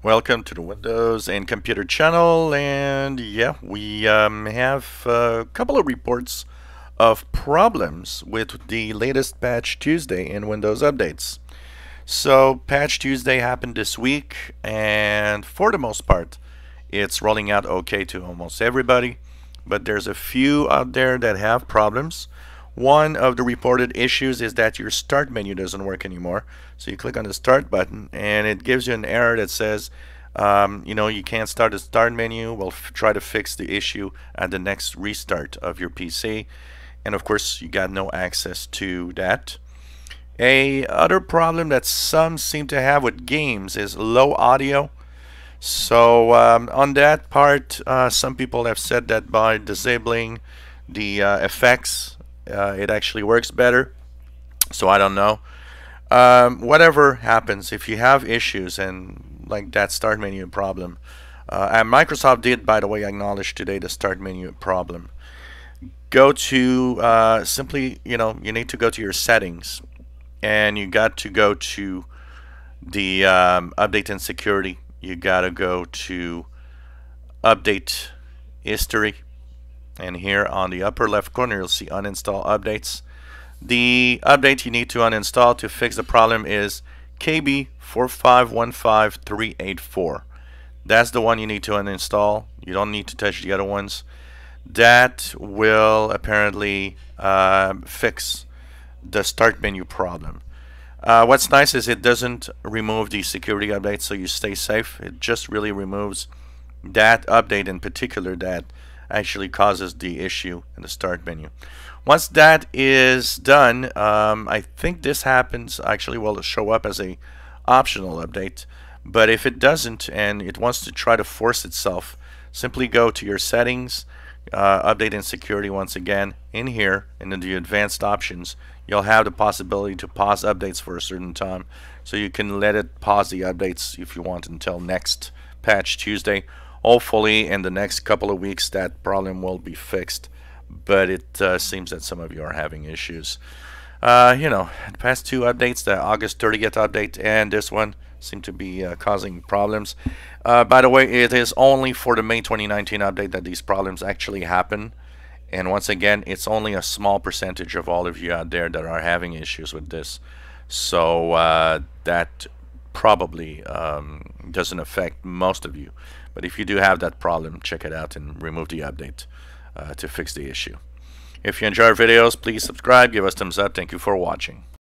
Welcome to the Windows and Computer channel and yeah we um, have a couple of reports of problems with the latest Patch Tuesday in Windows updates. So Patch Tuesday happened this week and for the most part it's rolling out okay to almost everybody but there's a few out there that have problems. One of the reported issues is that your start menu doesn't work anymore. So you click on the start button and it gives you an error that says, um, you know, you can't start the start menu. We'll try to fix the issue at the next restart of your PC. And of course, you got no access to that. A other problem that some seem to have with games is low audio. So um, on that part, uh, some people have said that by disabling the uh, effects uh, it actually works better. So I don't know. Um, whatever happens, if you have issues and like that start menu problem, uh, and Microsoft did, by the way, acknowledge today the start menu problem. Go to uh, simply, you know, you need to go to your settings, and you got to go to the um, update and security. You got to go to update history and here on the upper left corner you'll see uninstall updates. The update you need to uninstall to fix the problem is KB4515384 that's the one you need to uninstall. You don't need to touch the other ones. That will apparently uh, fix the start menu problem. Uh, what's nice is it doesn't remove the security update so you stay safe. It just really removes that update in particular that actually causes the issue in the start menu. Once that is done, um, I think this happens actually will show up as a optional update. But if it doesn't and it wants to try to force itself, simply go to your settings, uh, update and security once again. In here, in the advanced options, you'll have the possibility to pause updates for a certain time. So you can let it pause the updates if you want until next patch Tuesday hopefully in the next couple of weeks that problem will be fixed but it uh, seems that some of you are having issues. Uh, you know the past two updates the August 30th update and this one seem to be uh, causing problems. Uh, by the way it is only for the May 2019 update that these problems actually happen. And once again it's only a small percentage of all of you out there that are having issues with this. So uh, that probably um, doesn't affect most of you. But if you do have that problem, check it out and remove the update uh, to fix the issue. If you enjoy our videos, please subscribe, give us thumbs up. Thank you for watching.